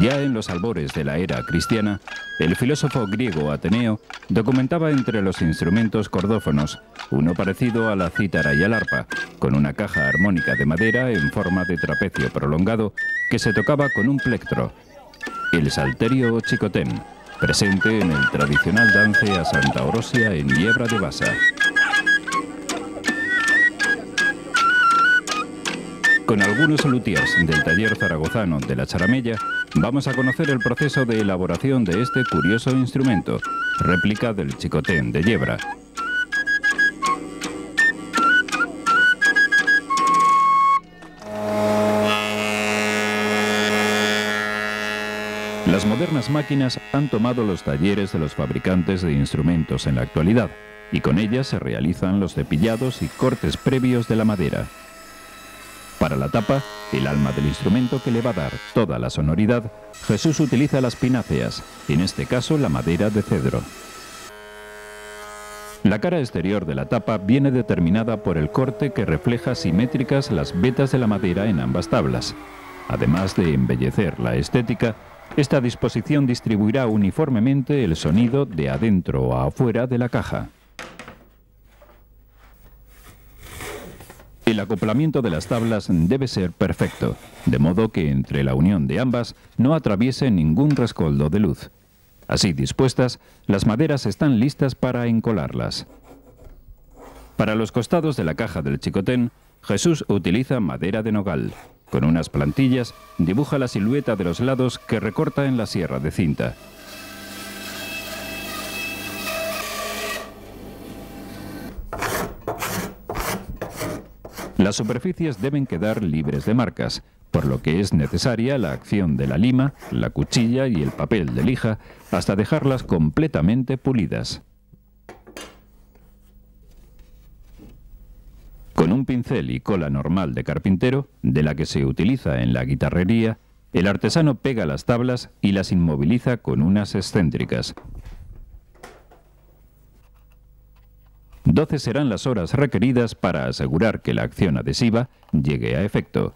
Ya en los albores de la era cristiana, el filósofo griego Ateneo documentaba entre los instrumentos cordófonos uno parecido a la cítara y al arpa, con una caja armónica de madera en forma de trapecio prolongado que se tocaba con un plectro, el salterio chicotén, presente en el tradicional dance a Santa Orosia en Niebra de Basa. Con algunos luthiers del taller zaragozano de la Charamella, vamos a conocer el proceso de elaboración de este curioso instrumento, réplica del chicotén de Yebra. Las modernas máquinas han tomado los talleres de los fabricantes de instrumentos en la actualidad y con ellas se realizan los cepillados y cortes previos de la madera. Para la tapa, el alma del instrumento que le va a dar toda la sonoridad, Jesús utiliza las pináceas, en este caso la madera de cedro. La cara exterior de la tapa viene determinada por el corte que refleja simétricas las vetas de la madera en ambas tablas. Además de embellecer la estética, esta disposición distribuirá uniformemente el sonido de adentro a afuera de la caja. El acoplamiento de las tablas debe ser perfecto, de modo que entre la unión de ambas no atraviese ningún rescoldo de luz. Así dispuestas, las maderas están listas para encolarlas. Para los costados de la caja del chicotén, Jesús utiliza madera de nogal. Con unas plantillas dibuja la silueta de los lados que recorta en la sierra de cinta. Las superficies deben quedar libres de marcas, por lo que es necesaria la acción de la lima, la cuchilla y el papel de lija hasta dejarlas completamente pulidas. Con un pincel y cola normal de carpintero, de la que se utiliza en la guitarrería, el artesano pega las tablas y las inmoviliza con unas excéntricas, 12 serán las horas requeridas para asegurar que la acción adhesiva llegue a efecto.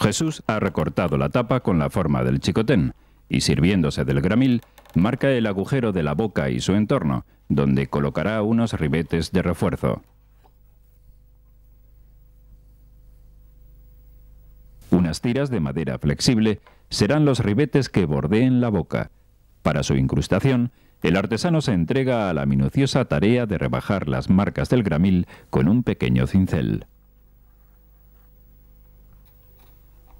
Jesús ha recortado la tapa con la forma del chicotén y sirviéndose del gramil, marca el agujero de la boca y su entorno, donde colocará unos ribetes de refuerzo. Unas tiras de madera flexible serán los ribetes que bordeen la boca. Para su incrustación, el artesano se entrega a la minuciosa tarea de rebajar las marcas del gramil con un pequeño cincel.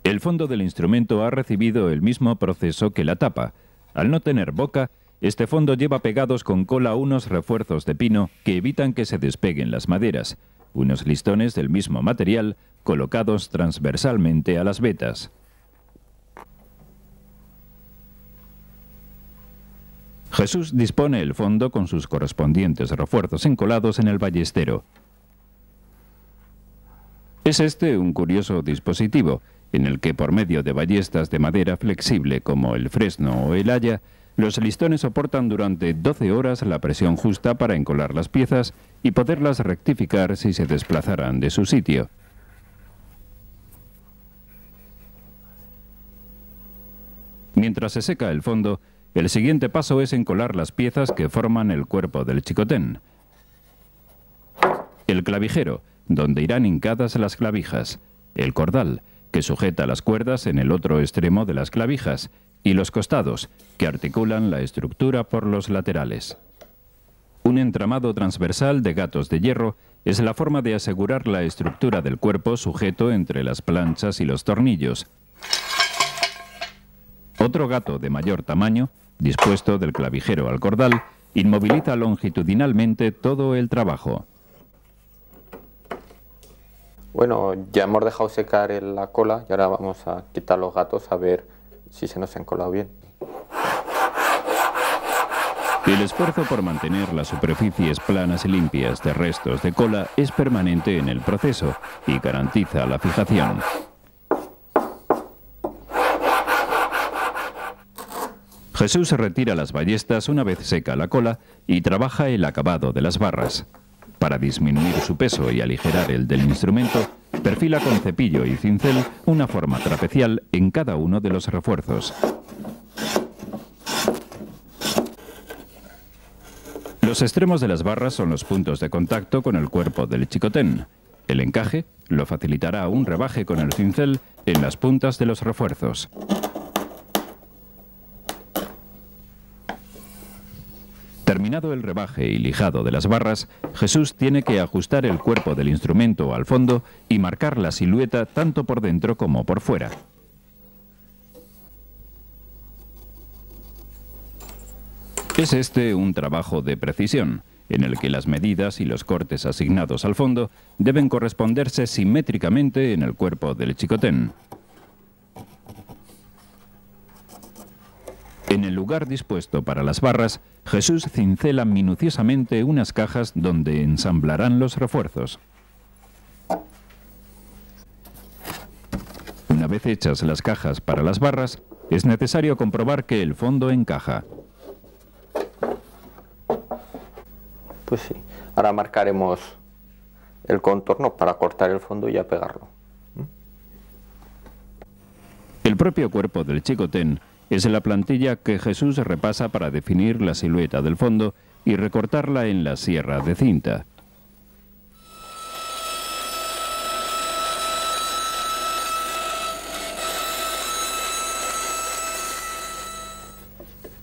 El fondo del instrumento ha recibido el mismo proceso que la tapa. Al no tener boca, este fondo lleva pegados con cola unos refuerzos de pino que evitan que se despeguen las maderas, unos listones del mismo material colocados transversalmente a las vetas. Jesús dispone el fondo con sus correspondientes refuerzos encolados en el ballestero. Es este un curioso dispositivo, en el que por medio de ballestas de madera flexible como el fresno o el haya, los listones soportan durante 12 horas la presión justa para encolar las piezas y poderlas rectificar si se desplazaran de su sitio. Mientras se seca el fondo, el siguiente paso es encolar las piezas que forman el cuerpo del chicotén. El clavijero, donde irán hincadas las clavijas. El cordal, que sujeta las cuerdas en el otro extremo de las clavijas. Y los costados, que articulan la estructura por los laterales. Un entramado transversal de gatos de hierro es la forma de asegurar la estructura del cuerpo sujeto entre las planchas y los tornillos. Otro gato de mayor tamaño dispuesto del clavijero al cordal, inmoviliza longitudinalmente todo el trabajo. Bueno, ya hemos dejado secar la cola y ahora vamos a quitar los gatos a ver si se nos han colado bien. El esfuerzo por mantener las superficies planas y limpias de restos de cola es permanente en el proceso y garantiza la fijación. Jesús retira las ballestas una vez seca la cola y trabaja el acabado de las barras. Para disminuir su peso y aligerar el del instrumento, perfila con cepillo y cincel una forma trapecial en cada uno de los refuerzos. Los extremos de las barras son los puntos de contacto con el cuerpo del chicotén. El encaje lo facilitará un rebaje con el cincel en las puntas de los refuerzos. El rebaje y lijado de las barras, Jesús tiene que ajustar el cuerpo del instrumento al fondo y marcar la silueta tanto por dentro como por fuera. Es este un trabajo de precisión, en el que las medidas y los cortes asignados al fondo deben corresponderse simétricamente en el cuerpo del chicotén. En el lugar dispuesto para las barras, Jesús cincela minuciosamente unas cajas donde ensamblarán los refuerzos. Una vez hechas las cajas para las barras, es necesario comprobar que el fondo encaja. Pues sí. Ahora marcaremos el contorno para cortar el fondo y a pegarlo. El propio cuerpo del chicotén es la plantilla que Jesús repasa para definir la silueta del fondo y recortarla en la sierra de cinta.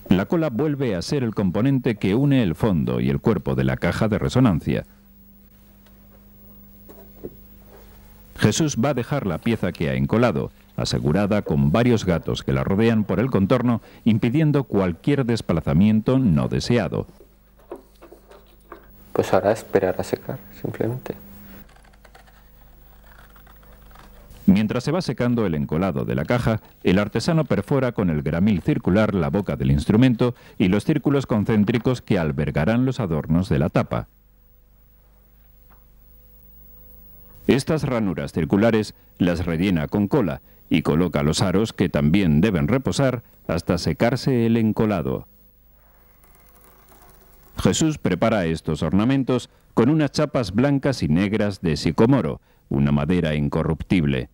La cola vuelve a ser el componente que une el fondo y el cuerpo de la caja de resonancia. Jesús va a dejar la pieza que ha encolado, asegurada con varios gatos que la rodean por el contorno, impidiendo cualquier desplazamiento no deseado. Pues ahora esperar a secar, simplemente. Mientras se va secando el encolado de la caja, el artesano perfora con el gramil circular la boca del instrumento y los círculos concéntricos que albergarán los adornos de la tapa. Estas ranuras circulares las rellena con cola y coloca los aros que también deben reposar hasta secarse el encolado. Jesús prepara estos ornamentos con unas chapas blancas y negras de sicomoro, una madera incorruptible.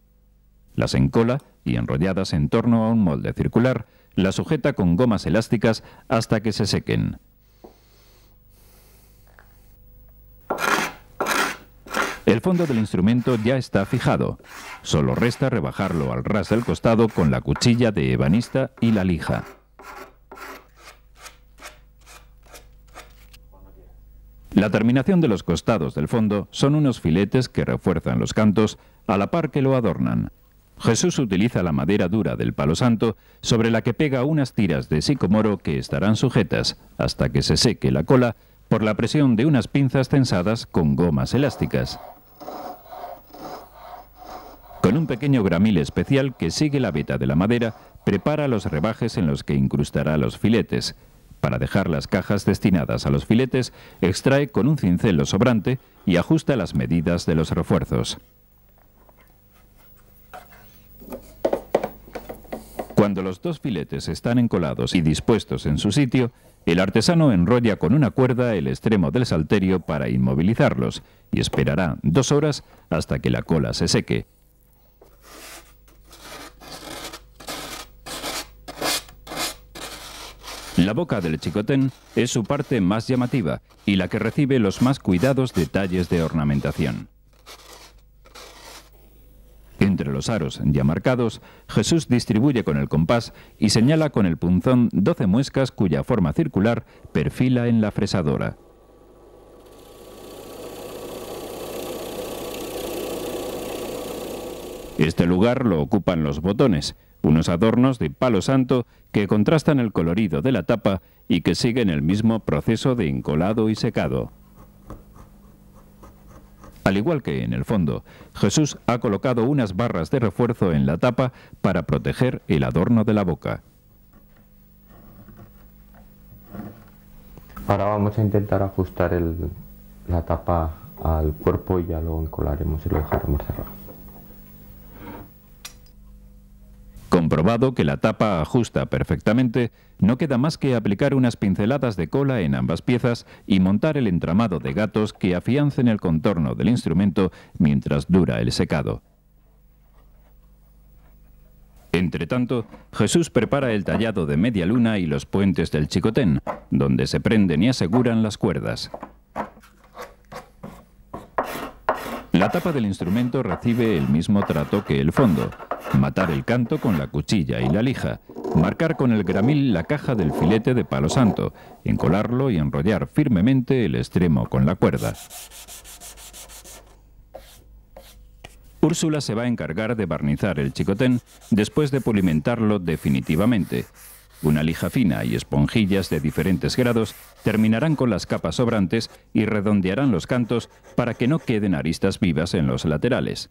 Las encola y enrolladas en torno a un molde circular, las sujeta con gomas elásticas hasta que se sequen. El fondo del instrumento ya está fijado. Solo resta rebajarlo al ras del costado con la cuchilla de ebanista y la lija. La terminación de los costados del fondo son unos filetes que refuerzan los cantos a la par que lo adornan. Jesús utiliza la madera dura del palo santo sobre la que pega unas tiras de sicomoro que estarán sujetas hasta que se seque la cola por la presión de unas pinzas tensadas con gomas elásticas con un pequeño gramil especial que sigue la veta de la madera, prepara los rebajes en los que incrustará los filetes. Para dejar las cajas destinadas a los filetes, extrae con un cincel lo sobrante y ajusta las medidas de los refuerzos. Cuando los dos filetes están encolados y dispuestos en su sitio, el artesano enrolla con una cuerda el extremo del salterio para inmovilizarlos y esperará dos horas hasta que la cola se seque. La boca del chicotén es su parte más llamativa y la que recibe los más cuidados detalles de ornamentación. Entre los aros ya marcados, Jesús distribuye con el compás y señala con el punzón 12 muescas cuya forma circular perfila en la fresadora. Este lugar lo ocupan los botones, unos adornos de palo santo que contrastan el colorido de la tapa y que siguen el mismo proceso de encolado y secado. Al igual que en el fondo, Jesús ha colocado unas barras de refuerzo en la tapa para proteger el adorno de la boca. Ahora vamos a intentar ajustar la tapa al cuerpo y ya lo encolaremos y lo dejaremos cerrado. Comprobado que la tapa ajusta perfectamente, no queda más que aplicar unas pinceladas de cola en ambas piezas y montar el entramado de gatos que afiancen el contorno del instrumento mientras dura el secado. Entre tanto, Jesús prepara el tallado de media luna y los puentes del chicotén, donde se prenden y aseguran las cuerdas. La tapa del instrumento recibe el mismo trato que el fondo. Matar el canto con la cuchilla y la lija. Marcar con el gramil la caja del filete de palo santo. Encolarlo y enrollar firmemente el extremo con la cuerda. Úrsula se va a encargar de barnizar el chicotén después de pulimentarlo definitivamente. Una lija fina y esponjillas de diferentes grados terminarán con las capas sobrantes y redondearán los cantos para que no queden aristas vivas en los laterales.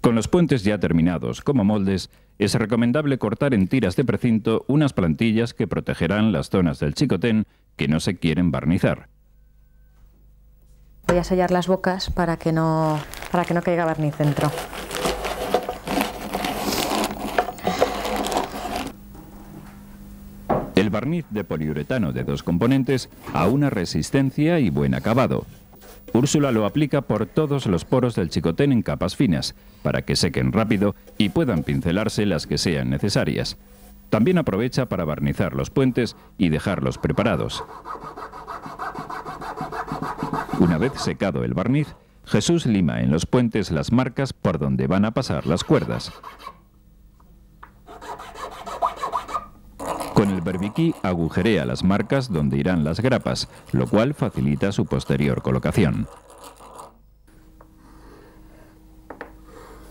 Con los puentes ya terminados como moldes, es recomendable cortar en tiras de precinto unas plantillas que protegerán las zonas del chicotén que no se quieren barnizar. Voy a sellar las bocas para que no, para que no caiga barniz dentro. Barniz de poliuretano de dos componentes a una resistencia y buen acabado. Úrsula lo aplica por todos los poros del chicotén en capas finas, para que sequen rápido y puedan pincelarse las que sean necesarias. También aprovecha para barnizar los puentes y dejarlos preparados. Una vez secado el barniz, Jesús lima en los puentes las marcas por donde van a pasar las cuerdas. Con el berbiquí agujerea las marcas donde irán las grapas, lo cual facilita su posterior colocación.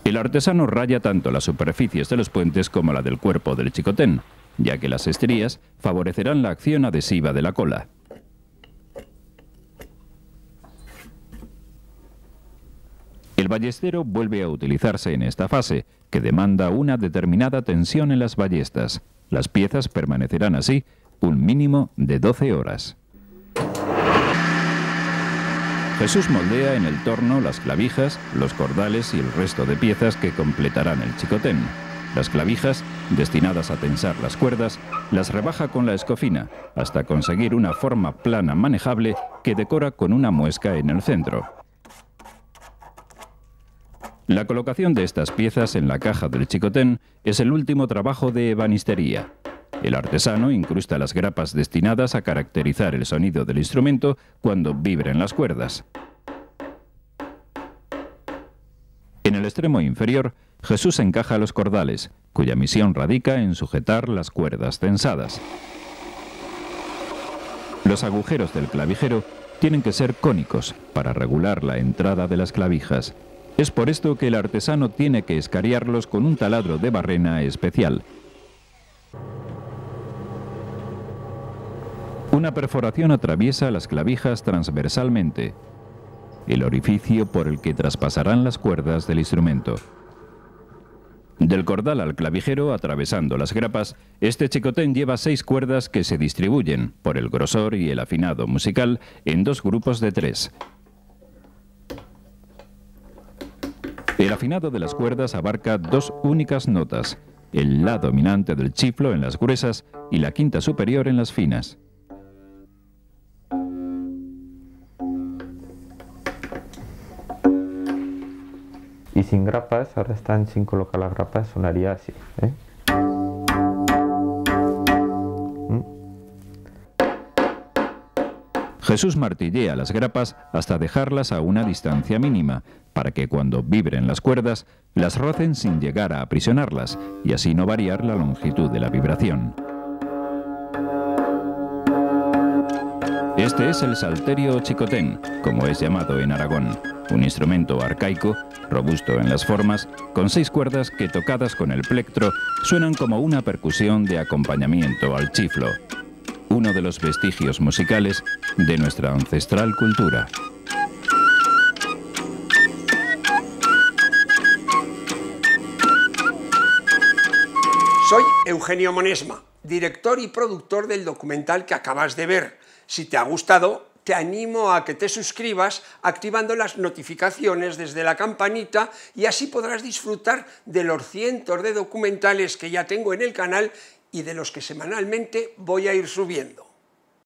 El artesano raya tanto las superficies de los puentes como la del cuerpo del chicotén, ya que las estrías favorecerán la acción adhesiva de la cola. Ballestero vuelve a utilizarse en esta fase, que demanda una determinada tensión en las ballestas. Las piezas permanecerán así un mínimo de 12 horas. Jesús moldea en el torno las clavijas, los cordales y el resto de piezas que completarán el chicotén. Las clavijas, destinadas a tensar las cuerdas, las rebaja con la escofina hasta conseguir una forma plana manejable que decora con una muesca en el centro. La colocación de estas piezas en la caja del chicotén es el último trabajo de ebanistería. El artesano incrusta las grapas destinadas a caracterizar el sonido del instrumento cuando vibren las cuerdas. En el extremo inferior, Jesús encaja los cordales, cuya misión radica en sujetar las cuerdas tensadas. Los agujeros del clavijero tienen que ser cónicos para regular la entrada de las clavijas. Es por esto que el artesano tiene que escariarlos con un taladro de barrena especial. Una perforación atraviesa las clavijas transversalmente, el orificio por el que traspasarán las cuerdas del instrumento. Del cordal al clavijero, atravesando las grapas, este chicotén lleva seis cuerdas que se distribuyen, por el grosor y el afinado musical, en dos grupos de tres. El afinado de las cuerdas abarca dos únicas notas, el la dominante del chiflo en las gruesas y la quinta superior en las finas. Y sin grapas, ahora están sin colocar las grapas, sonaría así. ¿eh? Jesús martillea las grapas hasta dejarlas a una distancia mínima, para que cuando vibren las cuerdas, las rocen sin llegar a aprisionarlas y así no variar la longitud de la vibración. Este es el salterio chicotén, como es llamado en Aragón, un instrumento arcaico, robusto en las formas, con seis cuerdas que tocadas con el plectro suenan como una percusión de acompañamiento al chiflo uno de los vestigios musicales de nuestra ancestral cultura. Soy Eugenio Monesma, director y productor del documental que acabas de ver. Si te ha gustado, te animo a que te suscribas activando las notificaciones desde la campanita y así podrás disfrutar de los cientos de documentales que ya tengo en el canal y de los que semanalmente voy a ir subiendo.